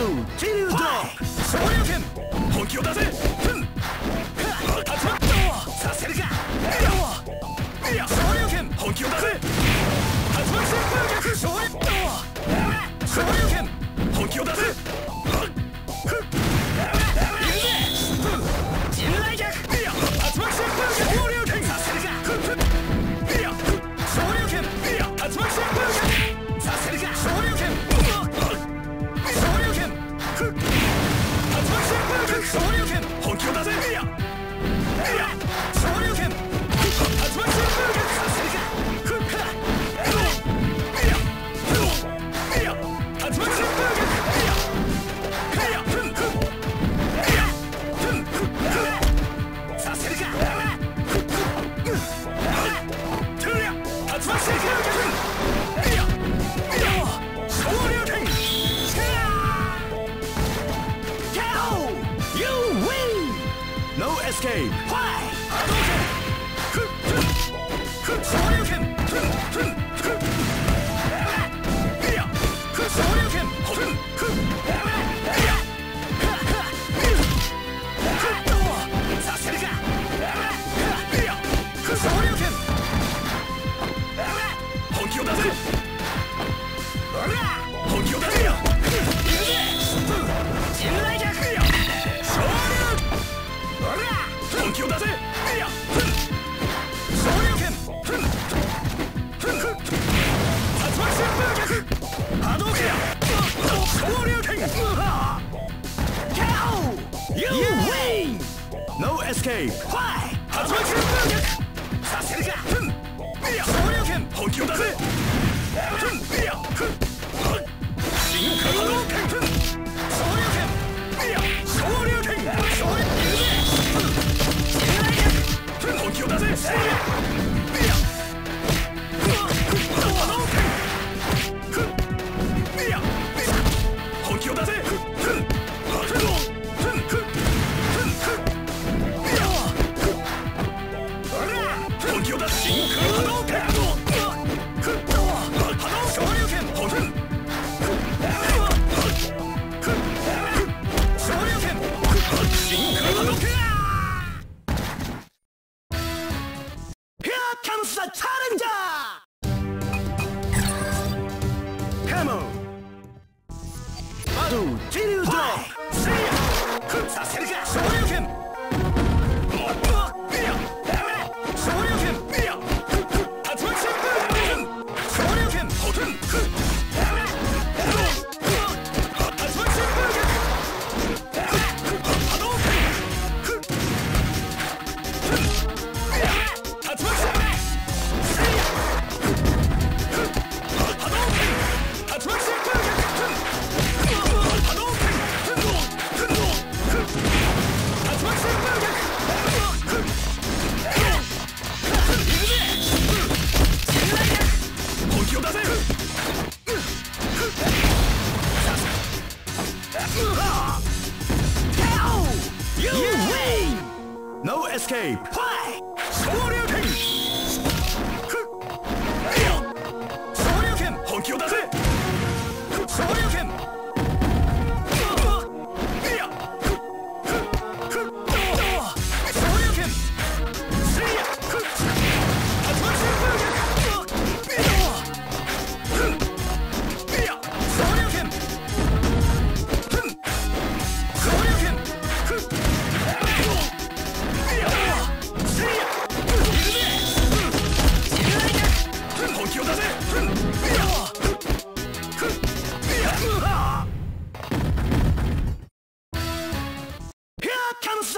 ドゥティルドロップ総力拳本気を出せふん立つさせるかいや総力拳本気を出せ竜巻旋風逆総力総力拳本気を出せ You win! No escape! Why? 発動中風力させるかふんいや総領権補給だぜふんいやふん進化のふん総領権いや総領権総領権言うぜふん信頼力ふん補給だぜせいや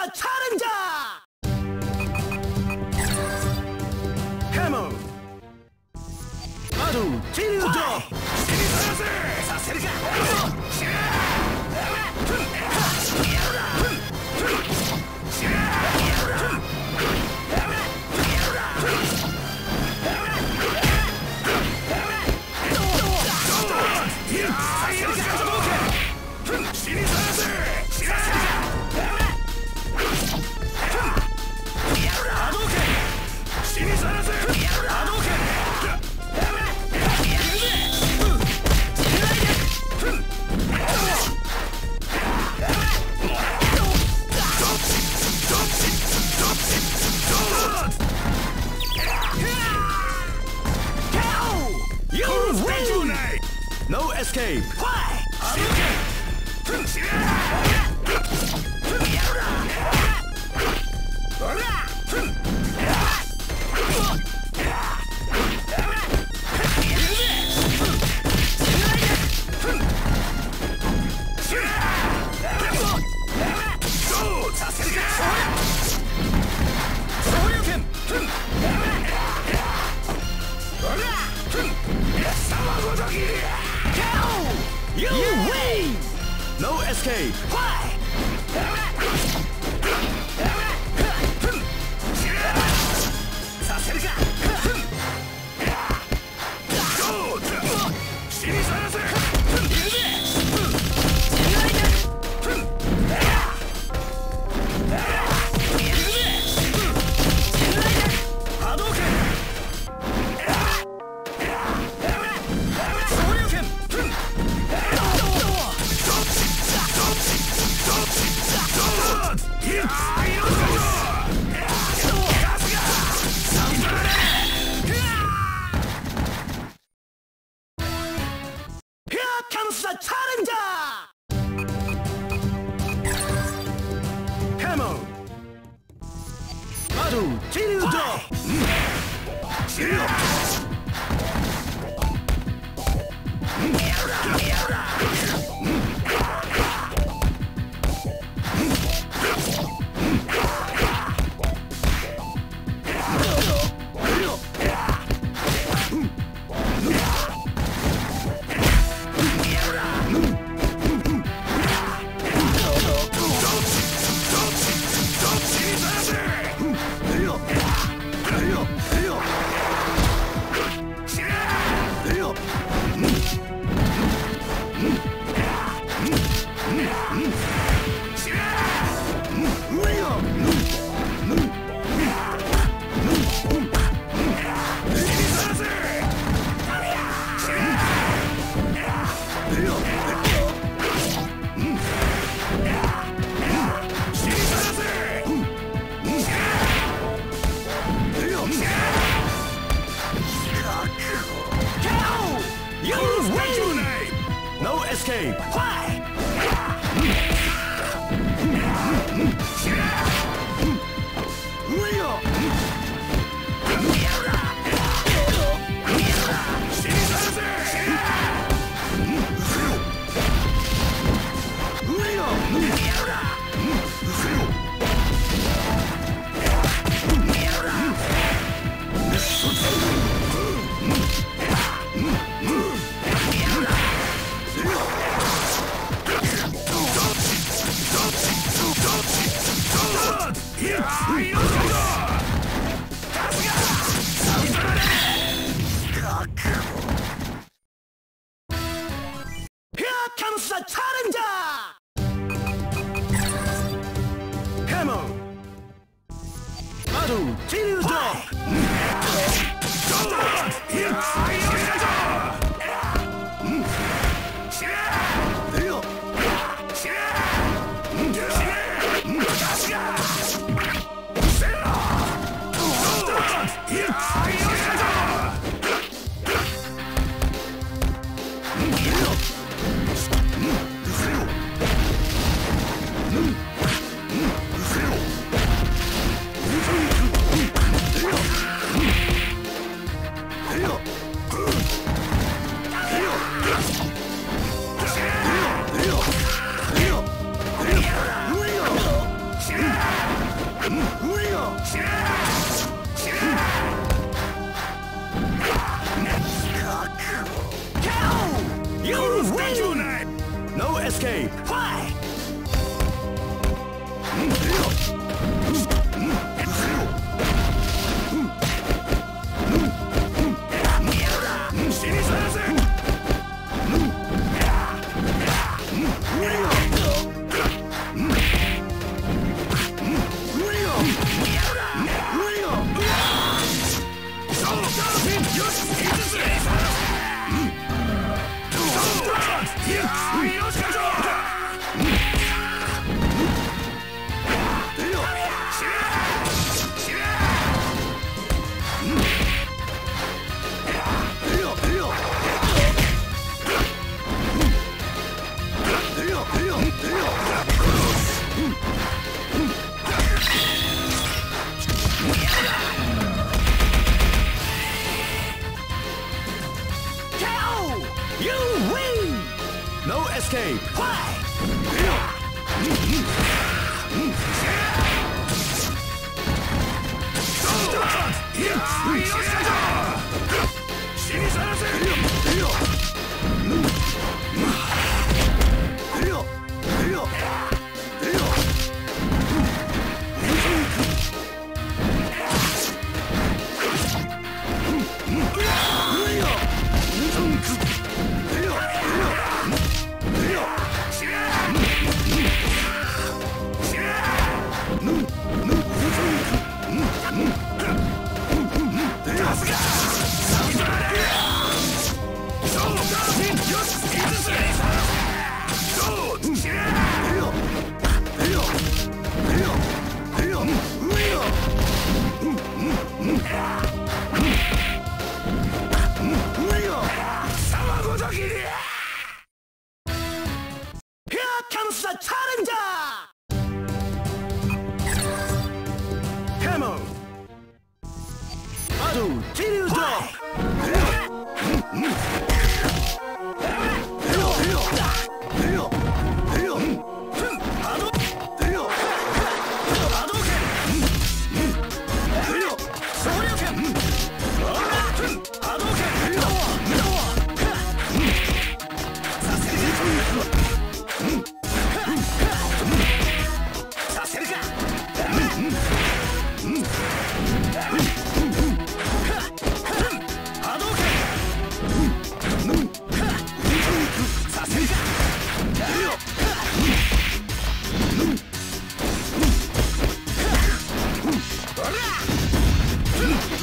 몬스터 챌린저! 해머! 마루 진우조 세리사세 사세리가! Escape! Why? よし escape. Play! Alaska! Hmm.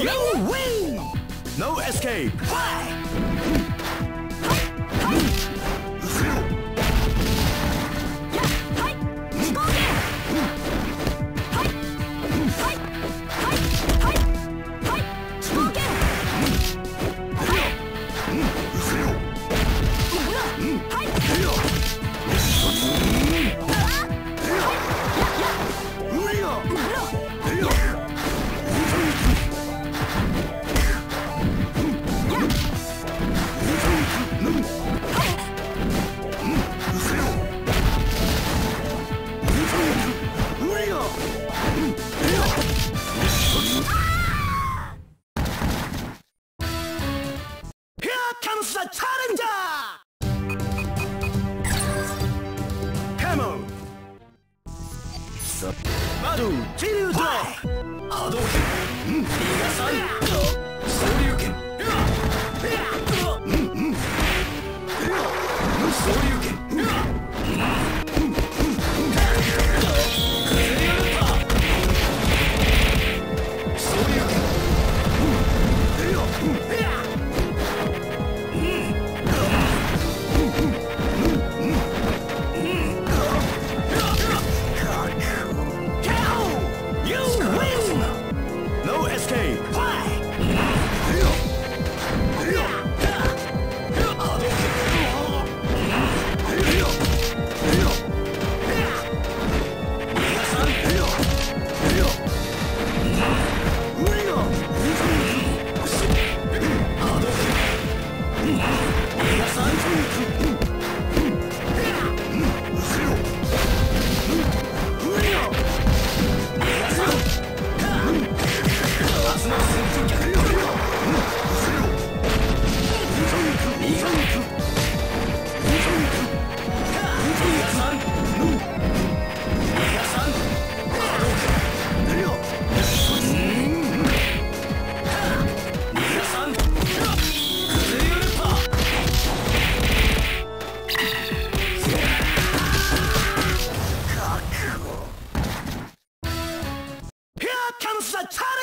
You win. No escape! Why?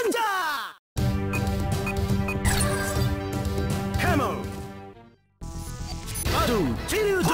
レンジャーカモンバトル